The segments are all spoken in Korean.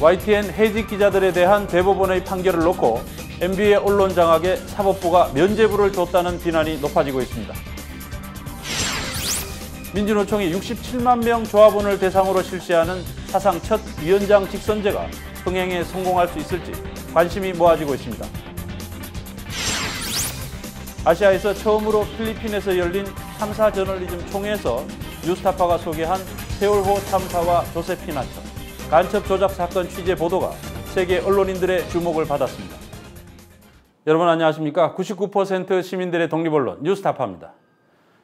YTN 해직 기자들에 대한 대법원의 판결을 놓고 MB의 언론 장악에 사법부가 면죄부를 줬다는 비난이 높아지고 있습니다. 민주노총이 67만 명 조합원을 대상으로 실시하는 사상 첫 위원장 직선제가 흥행에 성공할 수 있을지 관심이 모아지고 있습니다. 아시아에서 처음으로 필리핀에서 열린 탐사 저널리즘 총회에서 뉴스타파가 소개한 세월호 참사와 조세피나처 간첩 조작 사건 취재 보도가 세계 언론인들의 주목을 받았습니다. 여러분 안녕하십니까? 99% 시민들의 독립언론 뉴스타파입니다.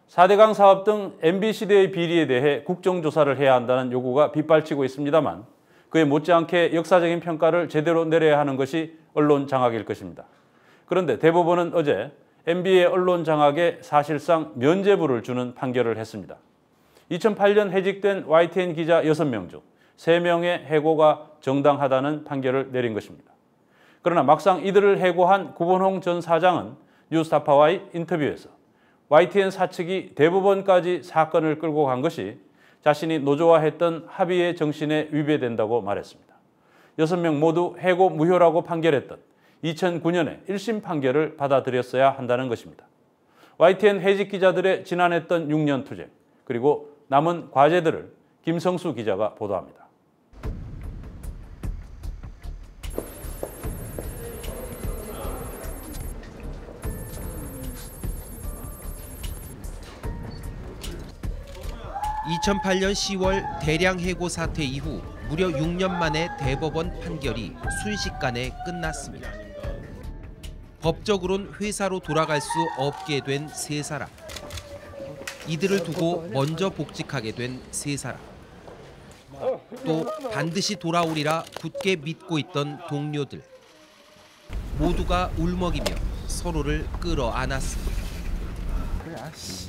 4대강 사업 등 MB시대의 비리에 대해 국정조사를 해야 한다는 요구가 빗발치고 있습니다만 그에 못지않게 역사적인 평가를 제대로 내려야 하는 것이 언론 장악일 것입니다. 그런데 대법원은 어제 MB의 언론 장악에 사실상 면죄부를 주는 판결을 했습니다. 2008년 해직된 YTN 기자 6명 중 3명의 해고가 정당하다는 판결을 내린 것입니다. 그러나 막상 이들을 해고한 구본홍 전 사장은 뉴스타파와의 인터뷰에서 YTN 사측이 대법원까지 사건을 끌고 간 것이 자신이 노조화했던 합의의 정신에 위배된다고 말했습니다. 6명 모두 해고 무효라고 판결했던 2009년에 1심 판결을 받아들였어야 한다는 것입니다. YTN 해직 기자들의 지난했던 6년 투쟁 그리고 남은 과제들을 김성수 기자가 보도합니다. 2008년 10월 대량 해고 사태 이후 무려 6년 만에 대법원 판결이 순식간에 끝났습니다. 법적으론 회사로 돌아갈 수 없게 된 세 사람. 이들을 두고 먼저 복직하게 된 세 사람. 또 반드시 돌아오리라 굳게 믿고 있던 동료들. 모두가 울먹이며 서로를 끌어안았습니다.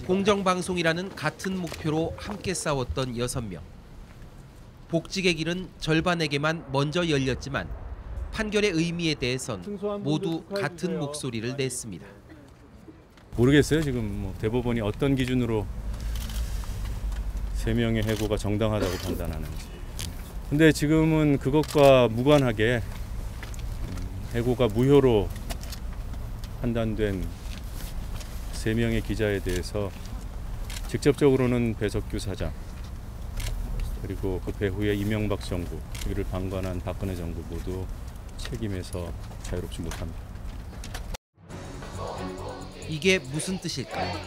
공정방송이라는 같은 목표로 함께 싸웠던 여섯 명. 복직의 길은 절반에게만 먼저 열렸지만 판결의 의미에 대해선 모두 같은 목소리를 냈습니다. 모르겠어요. 지금 뭐 대법원이 어떤 기준으로 세 명의 해고가 정당하다고 판단하는지. 근데 지금은 그것과 무관하게 해고가 무효로 판단된 세 명의 기자에 대해서 직접적으로는 배석규 사장 그리고 그 배후에 이명박 정부 이를 방관한 박근혜 정부 모두 책임에서 자유롭지 못합니다. 이게 무슨 뜻일까요?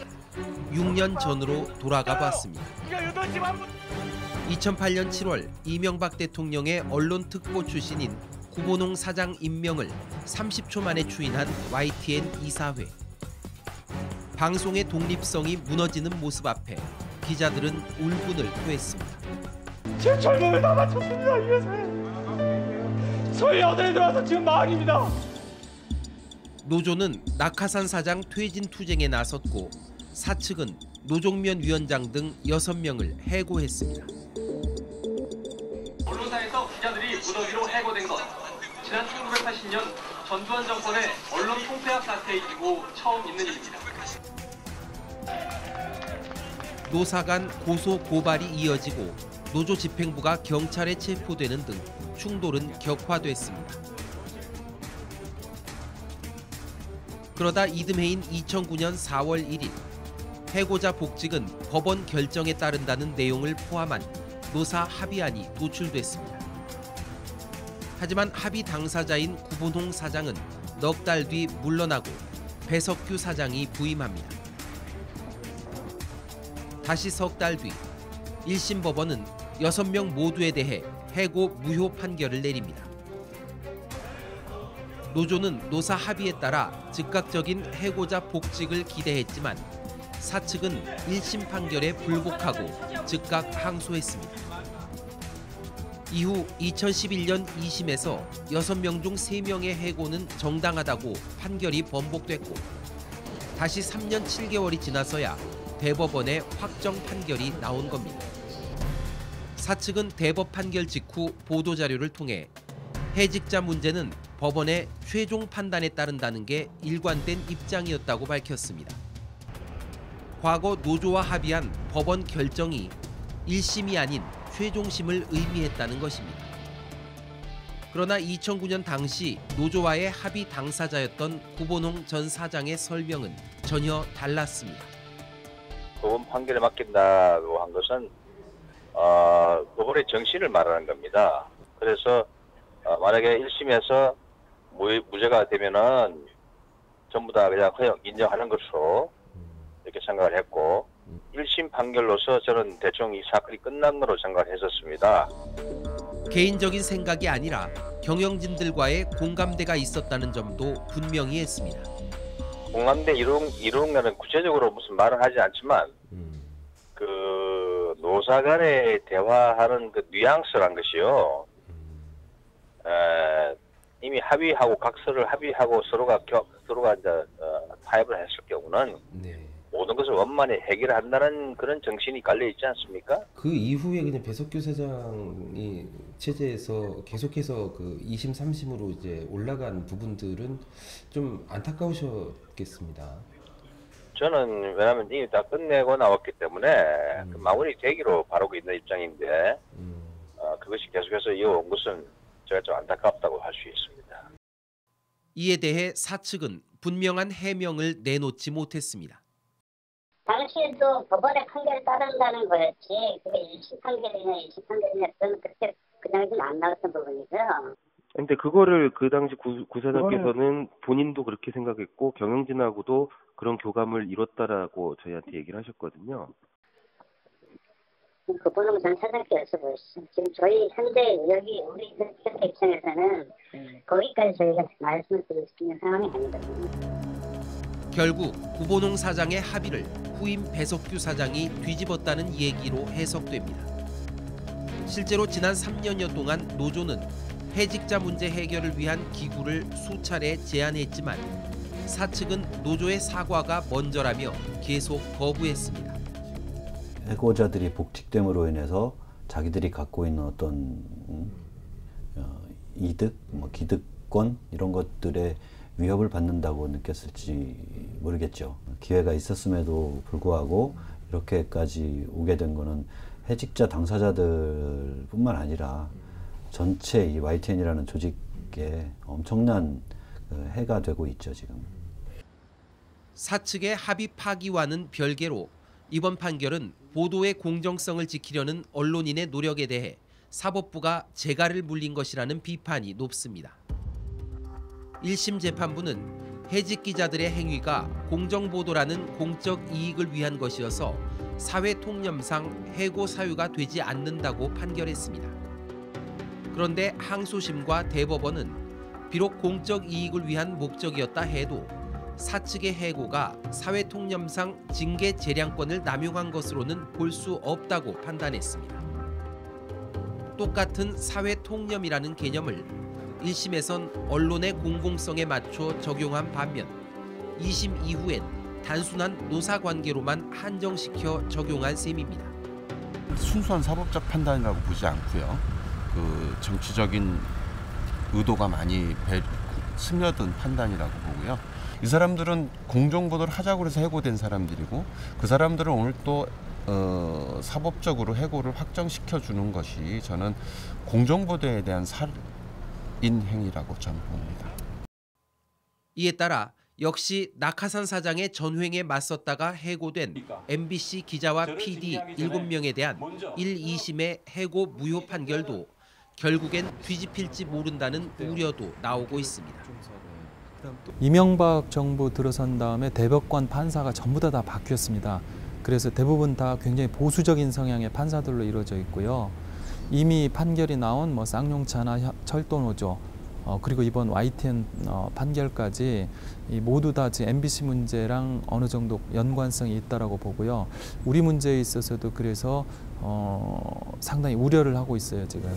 6년 전으로 돌아가 봤습니다. 2008년 7월 이명박 대통령의 언론 특보 출신인 구본홍 사장 임명을 30초 만에 추인한 YTN 이사회. 방송의 독립성이 무너지는 모습 앞에 기자들은 울분을 토했습니다. 제 젊음을 다 바쳤습니다 이 회사에. 저희 아들이 들어와서 지금 망입니다. 노조는 낙하산 사장 퇴진 투쟁에 나섰고 사측은 노종면 위원장 등 6명을 해고했습니다. 언론사에서 기자들이 무더기로 해고된 것. 지난 1980년 전두환 정권의 언론 통폐합 사태 이후 처음 있는 일입니다. 노사 간 고소 고발이 이어지고 노조 집행부가 경찰에 체포되는 등 충돌은 격화됐습니다. 그러다 이듬해인 2009년 4월 1일 해고자 복직은 법원 결정에 따른다는 내용을 포함한 노사 합의안이 도출됐습니다. 하지만 합의 당사자인 구본홍 사장은 넉 달 뒤 물러나고 배석규 사장이 부임합니다. 다시 석 달 뒤 1심 법원은 6명 모두에 대해 해고 무효 판결을 내립니다. 노조는 노사 합의에 따라 즉각적인 해고자 복직을 기대했지만 사측은 1심 판결에 불복하고 즉각 항소했습니다. 이후 2011년 2심에서 6명 중 3명의 해고는 정당하다고 판결이 번복됐고 다시 3년 7개월이 지나서야 대법원의 확정 판결이 나온 겁니다. 사측은 대법 판결 직후 보도자료를 통해 해직자 문제는 법원의 최종 판단에 따른다는 게 일관된 입장이었다고 밝혔습니다. 과거 노조와 합의한 법원 결정이 1심이 아닌 최종심을 의미했다는 것입니다. 그러나 2009년 당시 노조와의 합의 당사자였던 구본홍 전 사장의 설명은 전혀 달랐습니다. 법원 판결에 맡긴다고 한 것은 어, 법원의 정신을 말하는 겁니다. 그래서 어, 만약에 1심에서 무, 무죄가 되면은 전부 다 그냥 허용 인정하는 것으로 이렇게 생각을 했고 1심 판결로서 저는 대충 이 사건이 끝난 거로 생각을 했었습니다. 개인적인 생각이 아니라 경영진들과의 공감대가 있었다는 점도 분명히 했습니다. 공감대 이룬 이룬 거는 구체적으로 무슨 말을 하지 않지만 그 노사 간의 대화하는 그 뉘앙스란 것이요. 에, 이미 합의하고 각서를 합의하고 서로가 겨, 서로가 이제 어, 타협을 했을 경우는 모든 것을 원만히 해결한다는 그런 정신이 깔려 있지 않습니까? 그 이후에 그냥 배석규 사장이 체제에서 계속해서 그 2심, 3심으로 이제 올라간 부분들은 좀 안타까우셨겠습니다. 저는 왜냐하면 이미 다 끝내고 나왔기 때문에 그 마무리 되기로 바라고 있는 입장인데 음. 어, 그것이 계속해서 이어온 것은 제가 좀 안타깝다고 할 수 있습니다. 이에 대해 사측은 분명한 해명을 내놓지 못했습니다. 당시에도 법원의 판결을 따른다는 거였지 그게 1심 판결이냐 2심 판결이냐 그건 그때 그 당시는 안 나왔던 부분이고요. 근데 그거를 그 당시 구, 구사장께서는 본인도 그렇게 생각했고 경영진하고도 그런 교감을 이뤘다라고 저희한테 얘기를 하셨거든요. 그분은 전 사장께 여쭤보시죠. 지금 저희 현재 여기 우리 현재 입장에서는 거기까지 저희가 말씀을 드릴 수 있는 상황이 아니거든요. 결국 구본홍 사장의 합의를 후임 배석규 사장이 뒤집었다는 얘기로 해석됩니다. 실제로 지난 3년여 동안 노조는 해직자 문제 해결을 위한 기구를 수차례 제안했지만 사측은 노조의 사과가 먼저라며 계속 거부했습니다. 해고자들이 복직됨으로 인해서 자기들이 갖고 있는 어떤 음, 어, 이득, 뭐 기득권 이런 것들에 위협을 받는다고 느꼈을지 모르겠죠. 기회가 있었음에도 불구하고 이렇게까지 오게 된 거는 해직자 당사자들뿐만 아니라 전체 이 YTN이라는 조직에 엄청난 그 해가 되고 있죠 지금. 사측의 합의 파기와는 별개로 이번 판결은 보도의 공정성을 지키려는 언론인의 노력에 대해 사법부가 재갈을 물린 것이라는 비판이 높습니다. 1심 재판부는 해직 기자들의 행위가 공정보도라는 공적 이익을 위한 것이어서 사회 통념상 해고 사유가 되지 않는다고 판결했습니다. 그런데 항소심과 대법원은 비록 공적 이익을 위한 목적이었다 해도 사측의 해고가 사회 통념상 징계 재량권을 남용한 것으로는 볼 수 없다고 판단했습니다. 똑같은 사회 통념이라는 개념을 1심에선 언론의 공공성에 맞춰 적용한 반면 2심 이후엔 단순한 노사 관계로만 한정시켜 적용한 셈입니다. 순수한 사법적 판단이라고 보지 않고요. 그 정치적인 의도가 많이 배, 스며든 판단이라고 보고요. 이 사람들은 공정보도를 하자고 해서 해고된 사람들이고 그 사람들은 오늘 또 어, 사법적으로 해고를 확정시켜 주는 것이 저는 공정보도에 대한 살인 행위라고 저는 봅니다. 이에 따라 역시 낙하산 사장의 전횡에 맞섰다가 해고된 MBC 기자와 PD 7명에 대한 1, 2심의 해고 무효 판결도 결국엔 뒤집힐지 모른다는 우려도 나오고 있습니다. 이명박 정부 들어선 다음에 대법관 판사가 전부 다, 다 바뀌었습니다. 그래서 대부분 다 굉장히 보수적인 성향의 판사들로 이루어져 있고요. 이미 판결이 나온 뭐 쌍용차나 철도노조 어, 그리고 이번 YTN 어, 판결까지 이 모두 다 지금 MBC 문제랑 어느 정도 연관성이 있다라고 보고요. 우리 문제에 있어서도 그래서 어, 상당히 우려를 하고 있어요 지금.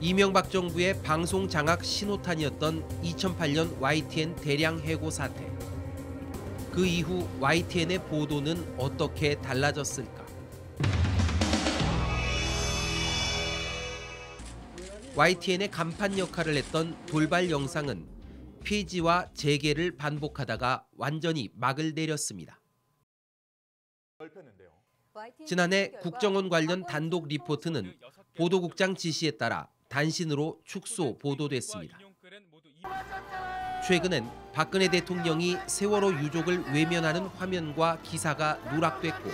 이명박 정부의 방송 장악 신호탄이었던 2008년 YTN 대량 해고 사태. 그 이후 YTN의 보도는 어떻게 달라졌을까? YTN의 간판 역할을 했던 돌발 영상은 폐지와 재개를 반복하다가 완전히 막을 내렸습니다. 지난해 국정원 관련 단독 리포트는 보도국장 지시에 따라 단신으로 축소 보도됐습니다. 최근엔 박근혜 대통령이 세월호 유족을 외면하는 화면과 기사가 누락됐고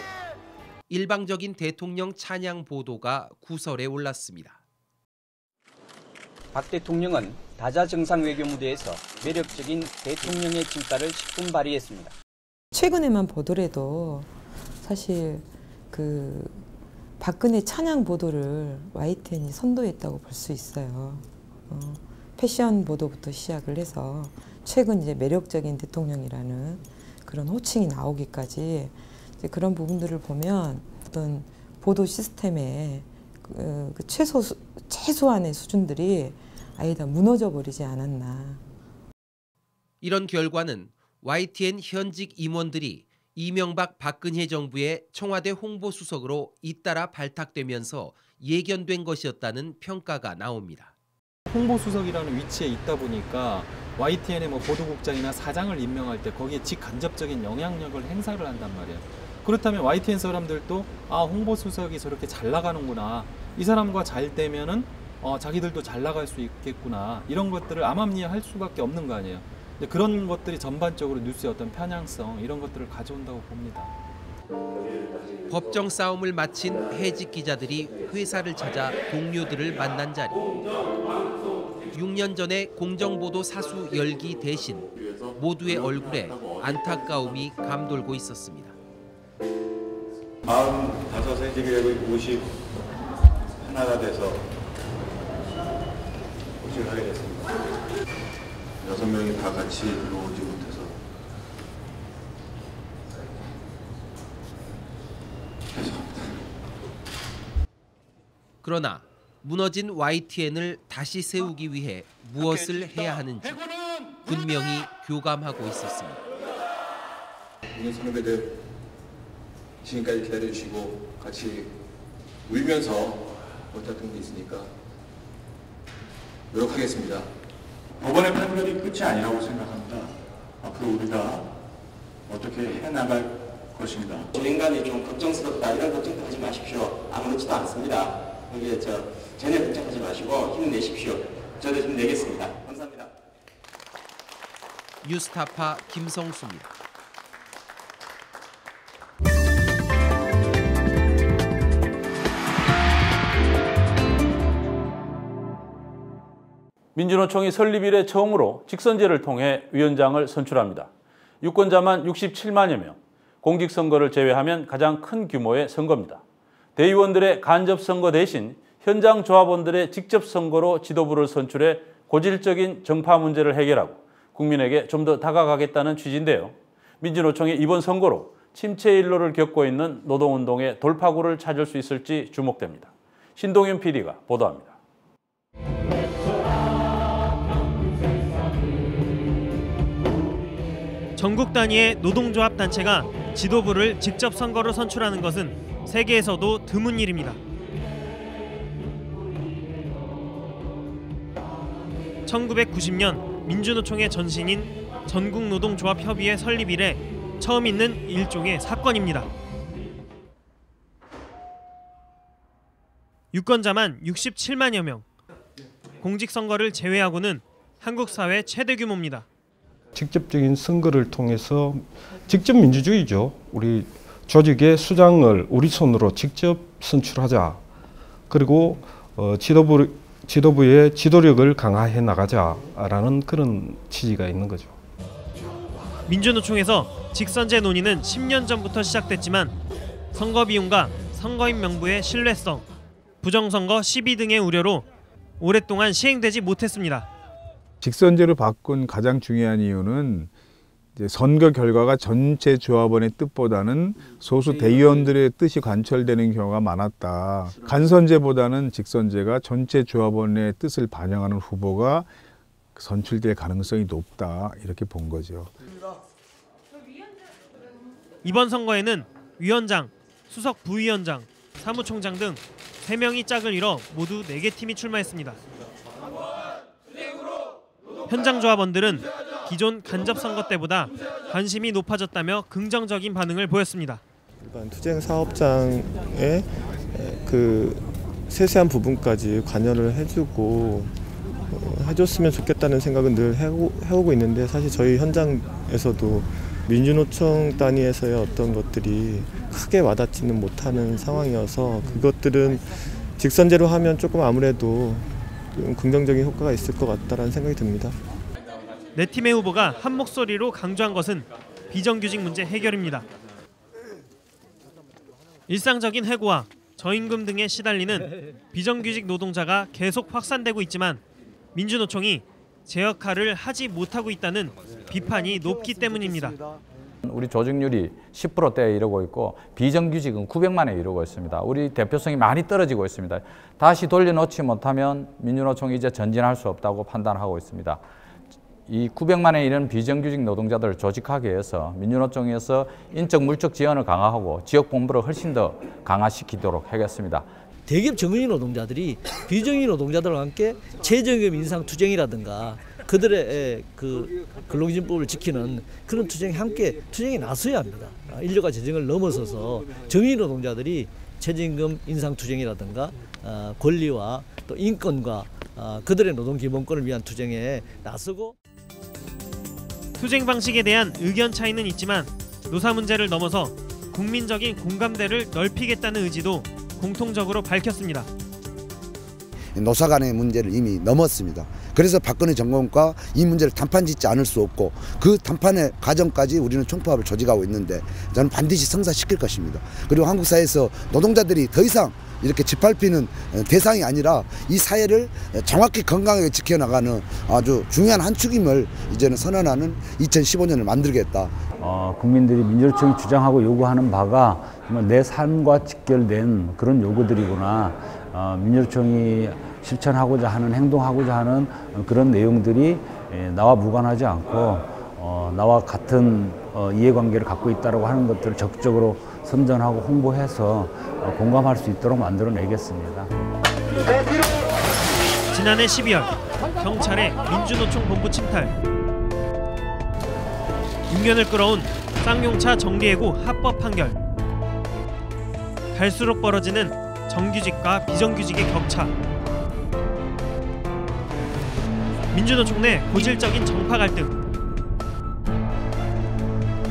일방적인 대통령 찬양 보도가 구설에 올랐습니다. 박 대통령은 다자 정상 외교 무대에서 매력적인 대통령의 진가를 10분 발휘했습니다. 최근에만 보더라도 사실 그 박근혜 찬양 보도를 YTN이 선도했다고 볼 수 있어요. 어, 패션 보도부터 시작을 해서 최근 이제 매력적인 대통령이라는 그런 호칭이 나오기까지 그런 부분들을 보면 어떤 보도 시스템의 그, 그 최소 수- 최소한의 수준들이 아예 다 무너져 버리지 않았나. 이런 결과는 YTN 현직 임원들이 이명박 박근혜 정부의 청와대 홍보수석으로 잇따라 발탁되면서 예견된 것이었다는 평가가 나옵니다. 홍보수석이라는 위치에 있다 보니까 YTN의 뭐 보도국장이나 사장을 임명할 때 거기에 직간접적인 영향력을 행사를 한단 말이에요. 그렇다면 YTN 사람들도 아 홍보수석이 저렇게 잘 나가는구나 이 사람과 잘 되면은 어, 자기들도 잘 나갈 수 있겠구나 이런 것들을 암암리할 수밖에 없는 거 아니에요. 근데 그런 것들이 전반적으로 뉴스의 어떤 편향성 이런 것들을 가져온다고 봅니다. 법정 싸움을 마친 해직 기자들이 회사를 찾아 동료들을 만난 자리. 6년 전에 공정보도 사수 열기 대신 모두의 얼굴에 안타까움이 감돌고 있었습니다. 45세 지금 50 하나가 돼서 복직을 하게 됐습니다. 여섯 명이 다 같이 들어오지 못해서 그러나 무너진 YTN을 다시 세우기 위해 무엇을 해야 하는지 분명히 교감하고 있었습니다. 우리 선후배들 지금까지 기다려주시고 같이 울면서 못했던 게 있으니까 노력하겠습니다. 법원의 판결이 끝이 아니라고 생각합니다. 앞으로 우리가 어떻게 해나갈 것입니다. 조인간이 좀 걱정스럽다 이런 걱정도 하지 마십시오. 아무렇지도 않습니다. 이게 저 전혀 걱정하지 마시고 힘내십시오. 저도 힘내겠습니다. 감사합니다. 뉴스타파 김성수입니다. 민주노총이 설립 이래 처음으로 직선제를 통해 위원장을 선출합니다. 유권자만 67만여 명, 공직선거를 제외하면 가장 큰 규모의 선거입니다. 대의원들의 간접 선거 대신 현장 조합원들의 직접 선거로 지도부를 선출해 고질적인 정파 문제를 해결하고 국민에게 좀 더 다가가겠다는 취지인데요. 민주노총이 이번 선거로 침체 일로를 겪고 있는 노동운동의 돌파구를 찾을 수 있을지 주목됩니다. 신동윤 PD가 보도합니다. 전국 단위의 노동조합 단체가 지도부를 직접 선거로 선출하는 것은 세계에서도 드문 일입니다. 1990년 민주노총의 전신인 전국노동조합협의회 설립 이래 처음 있는 일종의 사건입니다. 유권자만 67만여 명. 공직선거를 제외하고는 한국 사회 최대 규모입니다. 직접적인 선거를 통해서 직접 민주주의죠. 우리 조직의 수장을 우리 손으로 직접 선출하자. 그리고 어, 지도부 지도부의 지도력을 강화해 나가자라는 그런 취지가 있는 거죠. 민주노총에서 직선제 논의는 10년 전부터 시작됐지만 선거 비용과 선거인 명부의 신뢰성, 부정선거 시비 등의 우려로 오랫동안 시행되지 못했습니다. 직선제로 바꾼 가장 중요한 이유는 이제 선거 결과가 전체 조합원의 뜻보다는 소수 대의원들의 뜻이 관철되는 경우가 많았다. 간선제보다는 직선제가 전체 조합원의 뜻을 반영하는 후보가 선출될 가능성이 높다 이렇게 본 거죠. 이번 선거에는 위원장, 수석 부위원장, 사무총장 등 3명이 짝을 이뤄 모두 4개 팀이 출마했습니다. 현장 조합원들은 기존 간접 선거 때보다 관심이 높아졌다며 긍정적인 반응을 보였습니다. 일반 투쟁 사업장의 그 세세한 부분까지 관여를 해주고 어, 해줬으면 좋겠다는 생각은 늘 해오, 해오고 있는데 사실 저희 현장에서도 민주노총 단위에서의 어떤 것들이 크게 와닿지는 못하는 상황이어서 그것들은 직선제로 하면 조금 아무래도 좀 긍정적인 효과가 있을 것 같다라는 생각이 듭니다. 네 팀의 후보가 한 목소리로 강조한 것은 비정규직 문제 해결입니다. 일상적인 해고와 저임금 등에 시달리는 비정규직 노동자가 계속 확산되고 있지만 민주노총이 제 역할을 하지 못하고 있다는 비판이 높기 때문입니다. 우리 조직률이 10%대에 이르고 있고 비정규직은 900만에 이르고 있습니다. 우리 대표성이 많이 떨어지고 있습니다. 다시 돌려놓지 못하면 민주노총이 이제 전진할 수 없다고 판단하고 있습니다. 이 900만에 이르는 비정규직 노동자들을 조직하기 위해서 민주노총에서 인적 물적 지원을 강화하고 지역 본부를 훨씬 더 강화시키도록 하겠습니다. 대기업 정규직 노동자들이 비정규직 노동자들과 함께 최저임금 인상 투쟁이라든가 그들의 그 근로기준법을 지키는 그런 투쟁에 함께 투쟁에 나서야 합니다. 아, 인력과 재정을 넘어서서 정규직 노동자들이 최저임금 인상 투쟁이라든가 아, 권리와 또 인권과 아, 그들의 노동 기본권을 위한 투쟁에 나서고 투쟁 방식에 대한 의견 차이는 있지만 노사 문제를 넘어서 국민적인 공감대를 넓히겠다는 의지도 공통적으로 밝혔습니다. 노사 간의 문제를 이미 넘었습니다. 그래서 박근혜 정권과 이 문제를 단판 짓지 않을 수 없고 그 단판의 과정까지 우리는 총파업을 조직하고 있는데 저는 반드시 성사시킬 것입니다. 그리고 한국 사회에서 노동자들이 더 이상 이렇게 짓밟히는 대상이 아니라 이 사회를 정확히 건강하게 지켜나가는 아주 중요한 한 축임을 이제는 선언하는 2015년을 만들겠다. 어, 국민들이 민주노총이 주장하고 요구하는 바가 정말 내 삶과 직결된 그런 요구들이구나. 어, 민주노총이 실천하고자 하는 행동하고자 하는 그런 내용들이 예, 나와 무관하지 않고 어, 나와 같은 어, 이해관계를 갖고 있다고 하는 것들을 적극적으로 선전하고 홍보해서 어, 공감할 수 있도록 만들어내겠습니다. 지난해 12월 경찰의 민주노총 본부 침탈 6년을 끌어온 쌍용차 정리해고 합법 판결 갈수록 벌어지는 정규직과 비정규직의 격차 민주노총 내 고질적인 정파 갈등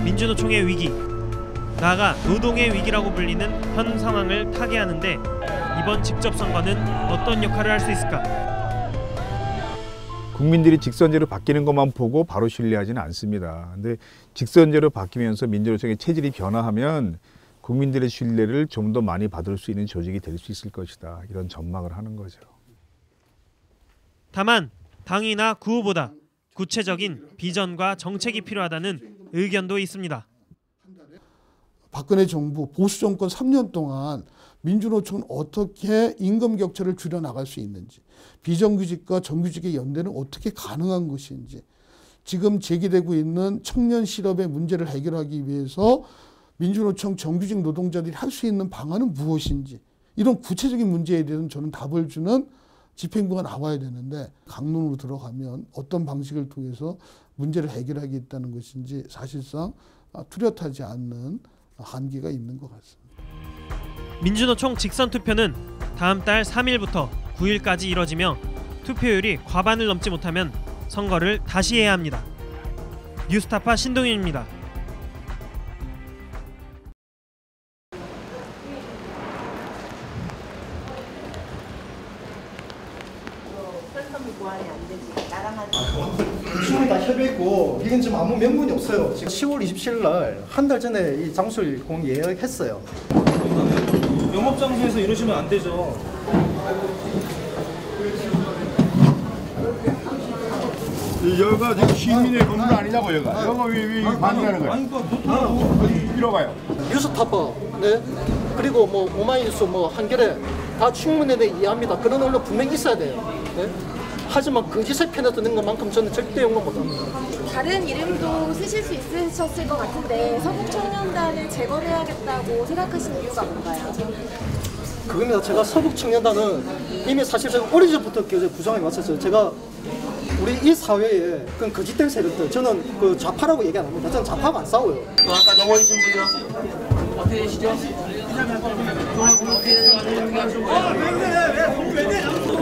민주노총의 위기 나아가 노동의 위기라고 불리는 현 상황을 타개하는데 이번 직접 선거는 어떤 역할을 할 수 있을까? 국민들이 직선제로 바뀌는 것만 보고 바로 신뢰하지는 않습니다. 근데 직선제로 바뀌면서 민주노총의 체질이 변화하면 국민들의 신뢰를 좀 더 많이 받을 수 있는 조직이 될 수 있을 것이다. 이런 전망을 하는 거죠. 다만 당이나 구호보다 구체적인 비전과 정책이 필요하다는 의견도 있습니다. 박근혜 정부 보수 정권 3년 동안 민주노총은 어떻게 임금 격차를 줄여 나갈 수 있는지, 비정규직과 정규직의 연대는 어떻게 가능한 것인지, 지금 제기되고 있는 청년 실업의 문제를 해결하기 위해서 민주노총 정규직 노동자들이 할 수 있는 방안은 무엇인지, 이런 구체적인 문제에 대해서는 저는 답을 주는 집행부가 나와야 되는데 강론으로 들어가면 어떤 방식을 통해서 문제를 해결하겠다는 것인지 사실상 뚜렷하지 않는 한계가 있는 것 같습니다. 민주노총 직선 투표는 다음 달 3일부터 9일까지 이뤄지며 투표율이 과반을 넘지 못하면 선거를 다시 해야 합니다. 뉴스타파 신동윤입니다. 10월 27일 날 한 달 전에 이 장소를 공 예약했어요. 영업 장소에서 이러시면 안 되죠. 여기가 지금 시민의 건물 아니냐고 여기가 여기가 왜, 왜 반대하는 거야 아니 그러니까 이리 가요 뉴스 타파, 네 그리고 뭐 오마이뉴스, 뭐 한겨레 다 충분히 네, 이해합니다. 그런 언론 분명히 있어야 돼요. 네? 하지만 거짓의 편에 드는 것만큼 저는 절대 용납 못합니다. 다른 이름도 쓰실 수 있으셨을 것 같은데 서북청년단을 재건해야겠다고 생각하시는 이유가 뭔가요? 그겁니다. 제가 서북청년단은 이미 사실 제가 오래전부터 구성해 왔었어요. 제가 우리 이 사회에 그런 거짓된 세력들 저는 그 좌파라고 얘기 안 합니다. 저는 좌파가 안 싸워요. 또 아까 넘어지신 분이요 어떻게 되시죠?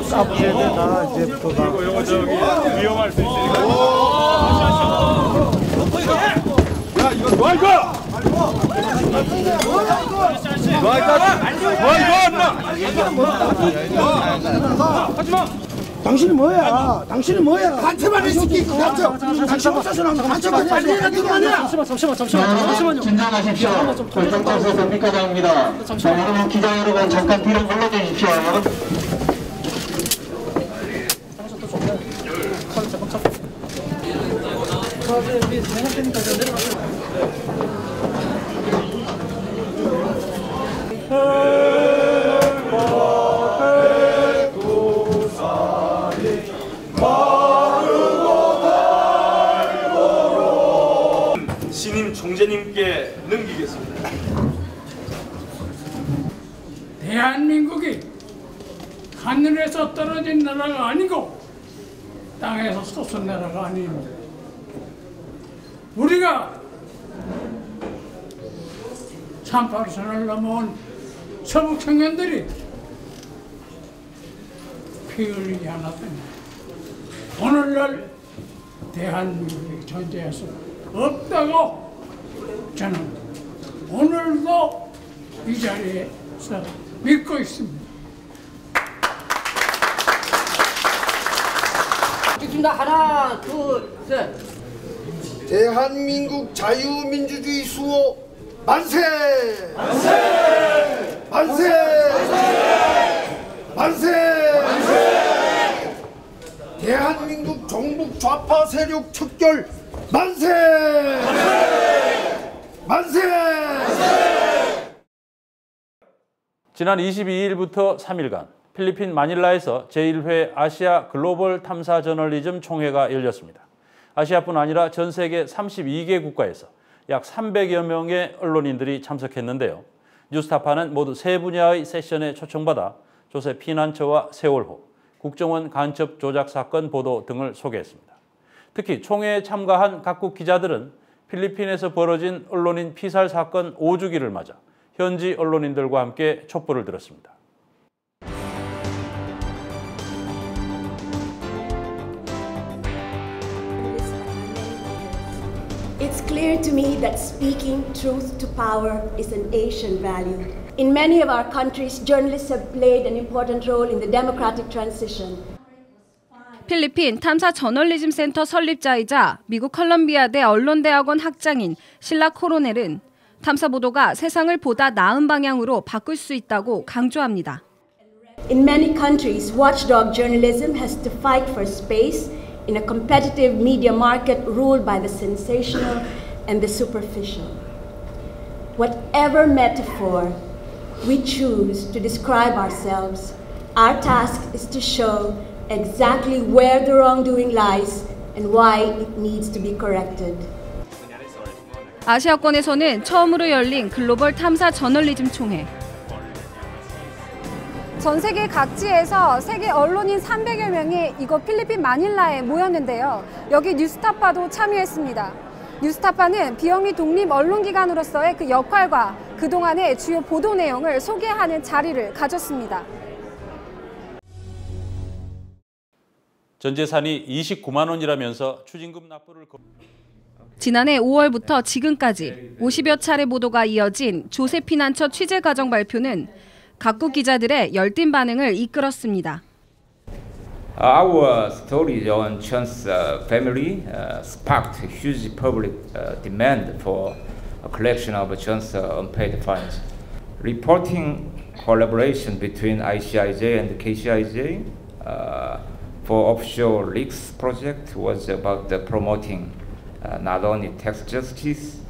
카페에다 이제 또 이거 저기 위험할 수 있으니까. 야 이거 뭐 이거? 뭐 이거? 뭐 하지마. 당신이 뭐야? 당신이 뭐야? 단체만 이 새끼 단체. 당신 없어서 나온 단체만 빨리 해라 그거 아니야? 잠시만 잠시만 잠시만 잠시만요. 진정하십시오. 골정도에서 선비과장입니다. 자, 여러분 기자 여러분 잠깐 뒤로 물러주십시오. 신임 하늘에서 떨어진 나라가 아니고 땅에서 솟은 나라가 아닙니다. 우리가 38선을 넘어온 서북 청년들이 피 흘리지 않았다면 오늘날 대한민국이 존재할 수 없다고 저는 오늘도 이 자리에서 믿고 있습니다. 찍습니다. 하나, 둘, 셋. 대한민국 자유민주주의 수호 만세! 만세! 만세! 만세! 대한민국 종북 좌파 세력 척결 만세! 만세! 지난 22일부터 3일간 필리핀 마닐라에서 제1회 아시아 글로벌 탐사 저널리즘 총회가 열렸습니다. 아시아뿐 아니라 전 세계 32개 국가에서 약 300여 명의 언론인들이 참석했는데요. 뉴스타파는 모두 세 분야의 세션에 초청받아 조세 피난처와 세월호, 국정원 간첩 조작 사건 보도 등을 소개했습니다. 특히 총회에 참가한 각국 기자들은 필리핀에서 벌어진 언론인 피살 사건 5주기를 맞아 현지 언론인들과 함께 촛불을 들었습니다. Clear to me that speaking truth to power is an Asian value. In many of our countries, journalists have played an important role in the democratic transition. 필리핀 탐사 저널리즘 센터 설립자이자 미국 컬럼비아대 언론대학원 학장인 실라 코로넬은 탐사 보도가 세상을 보다 나은 방향으로 바꿀 수 있다고 강조합니다. In many countries, watchdog journalism has to fight for space in a competitive media market ruled by the sensational and the superficial. Whatever metaphor we choose to describe ourselves, our task is to show exactly where the wrongdoing lies and why it needs to be corrected. 아시아권에서는 처음으로 열린 글로벌 탐사 저널리즘 총회. 전 세계 각지에서 세계 언론인 300여 명이 이곳 필리핀 마닐라에 모였는데요. 여기 뉴스타파도 참여했습니다. 뉴스타파는 비영리 독립 언론기관으로서의 그 역할과 그동안의 주요 보도 내용을 소개하는 자리를 가졌습니다. 전 재산이 29만 원이라면서 추징금 납부를 거... 지난해 5월부터 지금까지 50여 차례 보도가 이어진 조세 피난처 취재 과정 발표는 각국 기자들의 열띤 반응을 이끌었습니다. Our story on Chen's uh, family uh, sparked huge public uh, demand for a collection of Chen's unpaid fines. Reporting collaboration between ICIJ and KCIJ for offshore leaks project was about promoting not only tax justice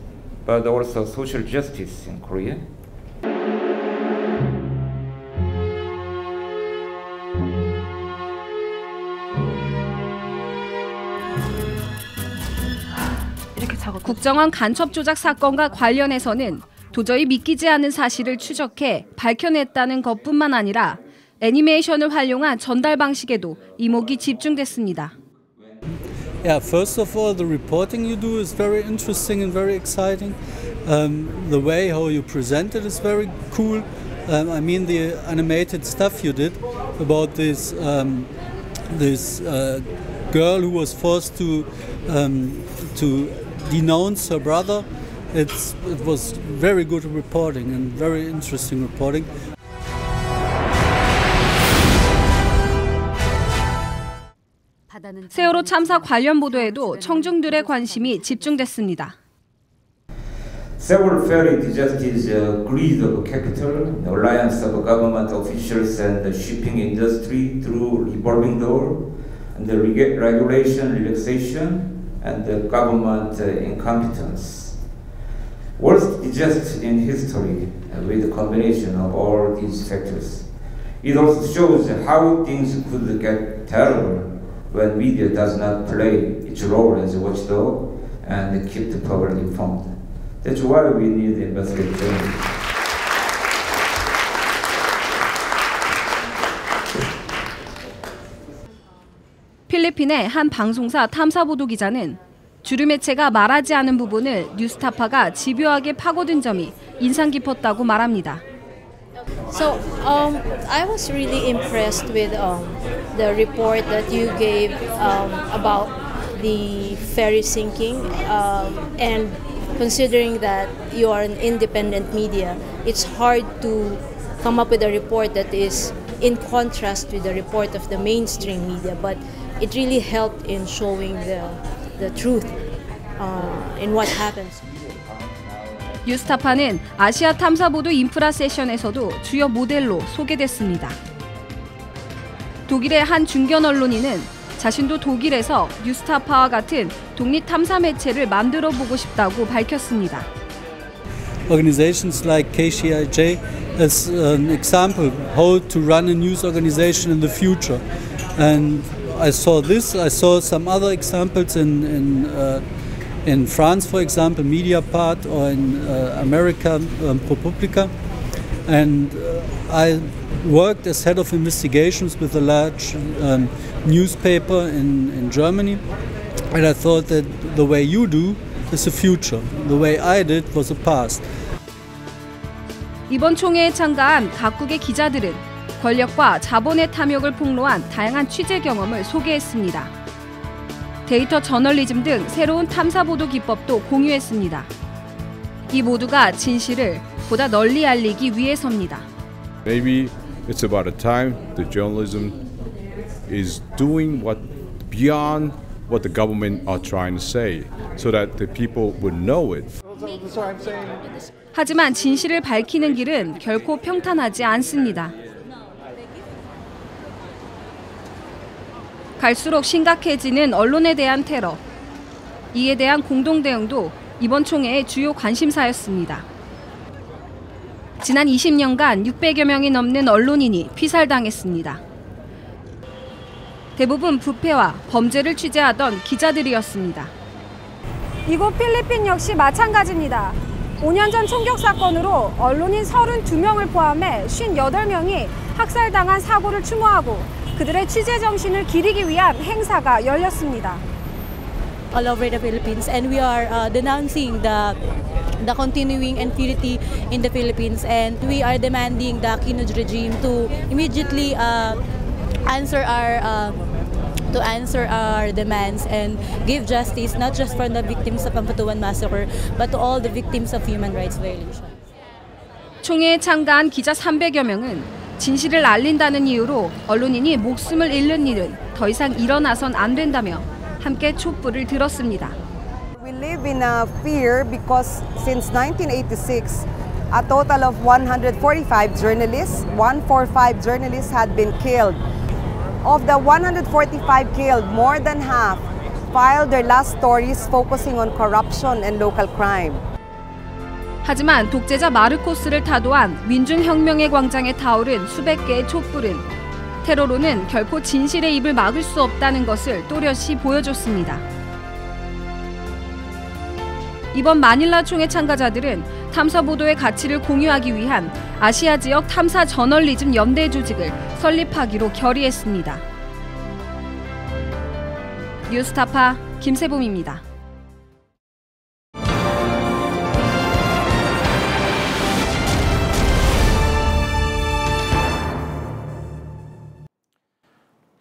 but also social justice in Korea. 국정원 간첩 조작 사건과 관련해서는 도저히 믿기지 않는 사실을 추적해 밝혀냈다는 것뿐만 아니라 애니메이션을 활용한 전달 방식에도 이목이 집중됐습니다. Yeah, first of all, the reporting you do is very interesting and very exciting. Um, the way how you present it is very cool. Um, I mean, the animated stuff you did about this um, this uh, girl who was forced to um, to denounce her brother. It's, it was very good reporting and very interesting reporting. 세월호 참사 관련 보도에도 청중들의 관심이 집중됐습니다. Several ferry disasters uh, greed of capital, the alliance of government officials and the shipping industry through revolving door, and the reg- regulation relaxation, and the government uh, incompetence. Worst disaster in history uh, with the combination of all these factors. It also shows how things could get terrible when media does not play its role as a watchdog and keep the public informed. That's why we need investigative 필리핀의 한 방송사 탐사보도 기자는 주류 매체가 말하지 않은 부분을 뉴스타파가 집요하게 파고든 점이 인상 깊었다고 말합니다. So um, I was really impressed with um, the report that you gave um, about the ferry sinking, um, and considering that you are an independent media, it's hard to come up with a report that is in contrast with the report of the mainstream media. But it really helped in showing the the truth uh, in what happens. 뉴스타파는 아시아 탐사보도 인프라 세션에서도 주요 모델로 소개됐습니다. 독일의 한 중견 언론인은 자신도 독일에서 뉴스타파와 같은 독립 탐사 매체를 만들어 보고 싶다고 밝혔습니다. Organizations like KCIJ as an example how to run a news organization in the future. And I saw this, I saw some other examples in, in uh, in France, for example, Mediapart, or in uh, America, um, ProPublica. And uh, I worked as head of investigations with a large um, newspaper in, in Germany. And I thought that the way you do is the future. The way I did was the past. 이번 총회에 참가한 각국의 기자들은 권력과 자본의 탐욕을 폭로한 다양한 취재 경험을 소개했습니다. 데이터 저널리즘 등 새로운 탐사 보도 기법도 공유했습니다. 이 모두가 진실을 보다 널리 알리기 위해서입니다. Maybe it's about a time the journalism is doing what beyond what the government are trying to say so that the people would know it. 하지만 진실을 밝히는 길은 결코 평탄하지 않습니다. 갈수록 심각해지는 언론에 대한 테러. 이에 대한 공동 대응도 이번 총회의 주요 관심사였습니다. 지난 20년간 600여 명이 넘는 언론인이 피살당했습니다. 대부분 부패와 범죄를 취재하던 기자들이었습니다. 이곳 필리핀 역시 마찬가지입니다. 5년 전 총격 사건으로 언론인 32명을 포함해 58명이 학살당한 사고를 추모하고 그들의 취재 정신을 기리기 위한 행사가 열렸습니다. all over the Philippines and we are uh, denouncing the the continuing impunity in the Philippines and we are demanding the Kinuj regime to immediately uh, answer our uh, to answer our demands and give justice not just for the victims of Pampatuan massacre but to all the victims of human rights violations. 총회에 참가한 기자 300여 명은 진실을 알린다는 이유로 언론인이 목숨을 잃는 일은 더 이상 일어나선 안 된다며 함께 촛불을 들었습니다. We live in a fear because since 1986, a total of 145 journalists, 145 journalists had been killed. Of the 145 killed, more than half filed their last stories focusing on corruption and local crime. 하지만 독재자 마르코스를 타도한 민중혁명의 광장에 타오른 수백 개의 촛불은 테러로는 결코 진실의 입을 막을 수 없다는 것을 또렷이 보여줬습니다. 이번 마닐라 총회 참가자들은 탐사 보도의 가치를 공유하기 위한 아시아 지역 탐사 저널리즘 연대 조직을 설립하기로 결의했습니다. 뉴스타파 김세봄입니다.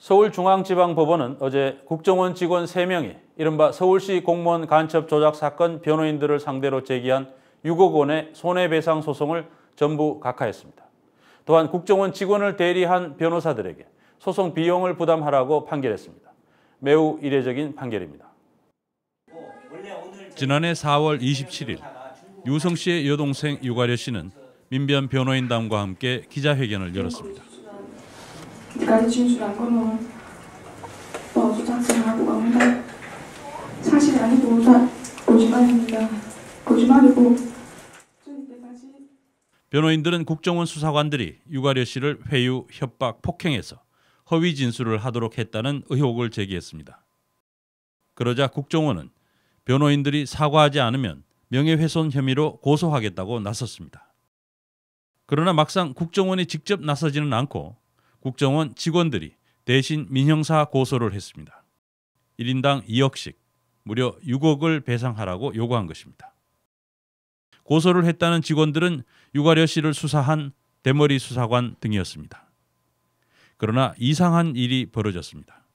서울중앙지방법원은 어제 국정원 직원 3명이 이른바 서울시 공무원 간첩 조작 사건 변호인들을 상대로 제기한 6억 원의 손해배상 소송을 전부 각하했습니다. 또한 국정원 직원을 대리한 변호사들에게 소송 비용을 부담하라고 판결했습니다. 매우 이례적인 판결입니다. 지난해 4월 27일 유성 씨의 여동생 유가려 씨는 민변 변호인단과 함께 기자회견을 열었습니다. 까지 진술한 거는 넣어서 작성하고 갑니다. 사실이 아니고 다 거짓말입니다. 변호인들은 국정원 수사관들이 유가려 씨를 회유, 협박, 폭행해서 허위 진술을 하도록 했다는 의혹을 제기했습니다. 그러자 국정원은 변호인들이 사과하지 않으면 명예훼손 혐의로 고소하겠다고 나섰습니다. 그러나 막상 국정원이 직접 나서지는 않고 국정원 직원들이 대신 민형사 고소를 했습니다. 1인당 2억씩 무려 6억을 배상하라고 요구한 것입니다. 고소를 했다는 직원들은 유가려 씨를 수사한 대머리 수사관 등이었습니다. 그러나 이상한 일이 벌어졌습니다.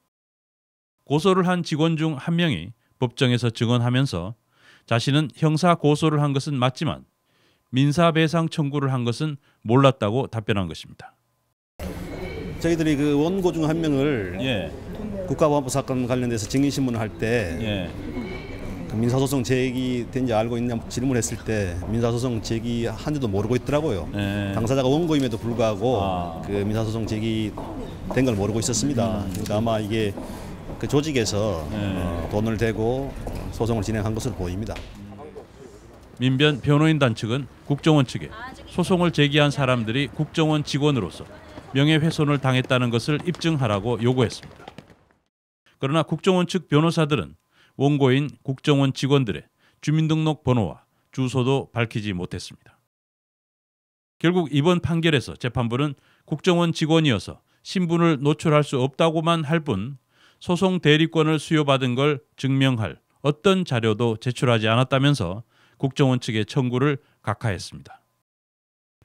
고소를 한 직원 중 한 명이 법정에서 증언하면서 자신은 형사 고소를 한 것은 맞지만 민사 배상 청구를 한 것은 몰랐다고 답변한 것입니다. 저희들이 그 원고 중 한 명을 국가보안법 사건 관련돼서 증인 신문을 할때 그 민사소송 제기된지 알고 있냐 질문했을 때 민사소송 제기한지도 모르고 있더라고요. 당사자가 원고임에도 불구하고 그 민사소송 제기된 걸 모르고 있었습니다. 그러니까 아마 이게 그 조직에서 어, 돈을 대고 소송을 진행한 것으로 보입니다. 민변 변호인 단 측은 국정원 측에 소송을 제기한 사람들이 국정원 직원으로서 명예훼손을 당했다는 것을 입증하라고 요구했습니다. 그러나 국정원 측 변호사들은 원고인 국정원 직원들의 주민등록 번호와 주소도 밝히지 못했습니다. 결국 이번 판결에서 재판부는 국정원 직원이어서 신분을 노출할 수 없다고만 할 뿐 소송 대리권을 수여받은 걸 증명할 어떤 자료도 제출하지 않았다면서 국정원 측의 청구를 각하했습니다.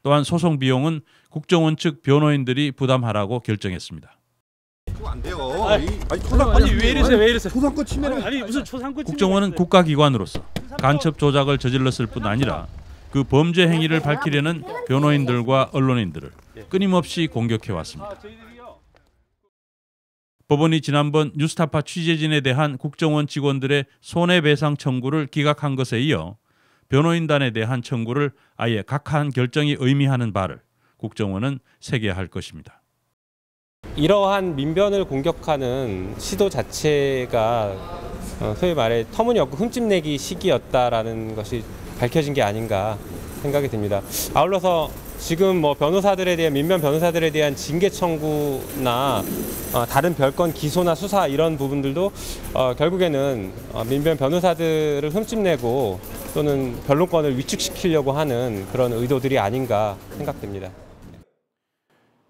또한 소송 비용은 국정원 측 변호인들이 부담하라고 결정했습니다. 안 돼요. 아니, 아니 왜 이러세요? 왜 이러세요? 초상권 침해를 아니, 무슨 초상권 국정원은 국가기관으로서 간첩 조작을 저질렀을 뿐 아니라 그 범죄 행위를 밝히려는 변호인들과 언론인들을 끊임없이 공격해 왔습니다. 법원이 지난번 뉴스타파 취재진에 대한 국정원 직원들의 손해배상 청구를 기각한 것에 이어 변호인단에 대한 청구를 아예 각하한 결정이 의미하는 바를 국정원은 새겨할 것입니다. 이러한 민변을 공격하는 시도 자체가 어, 소위 말해 터무니없고 흠집내기 시기였다라는 것이 밝혀진 게 아닌가 생각이 듭니다. 아울러서 지금 뭐 변호사들에 대한 민변 변호사들에 대한 징계 청구나 어, 다른 별건 기소나 수사 이런 부분들도 어, 결국에는 어, 민변 변호사들을 흠집내고 또는 변론권을 위축시키려고 하는 그런 의도들이 아닌가 생각됩니다.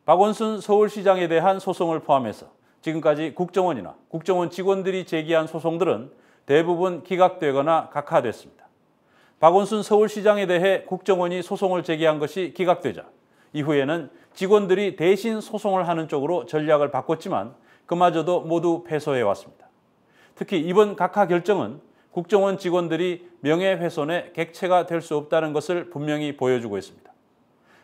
박원순 서울시장에 대한 소송을 포함해서 지금까지 국정원이나 국정원 직원들이 제기한 소송들은 대부분 기각되거나 각하됐습니다. 박원순 서울시장에 대해 국정원이 소송을 제기한 것이 기각되자 이후에는 직원들이 대신 소송을 하는 쪽으로 전략을 바꿨지만 그마저도 모두 패소해 왔습니다. 특히 이번 각하 결정은 국정원 직원들이 명예훼손의 객체가 될 수 없다는 것을 분명히 보여주고 있습니다.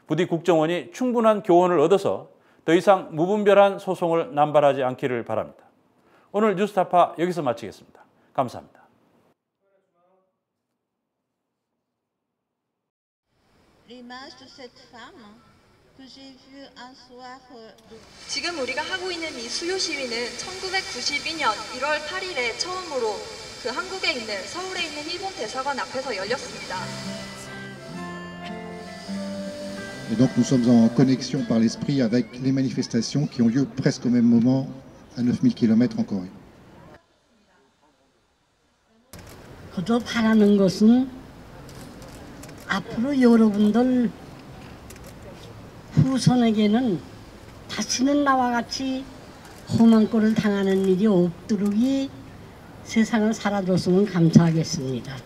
부디 국정원이 충분한 교훈을 얻어서 더 이상 무분별한 소송을 남발하지 않기를 바랍니다. 오늘 뉴스타파 여기서 마치겠습니다. 감사합니다. 지금 우리가 하고 있는 이 수요 시위는 1992년 1월 8일에 처음으로 그 한국에 있는 서울에 있는 일본 대사관 앞에서 열렸습니다. Et donc nous sommes en connexion par l'esprit avec les manifestations qui ont lieu presque au même moment à 9000 km en Corée. 그저 바라는 것은 앞으로 여러분들 후손에게는 다시는 나와 같이 험한 꼴을 당하는 일이 없도록이 세상을 살아줬으면 감사하겠습니다.